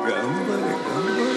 頑張れ頑張れ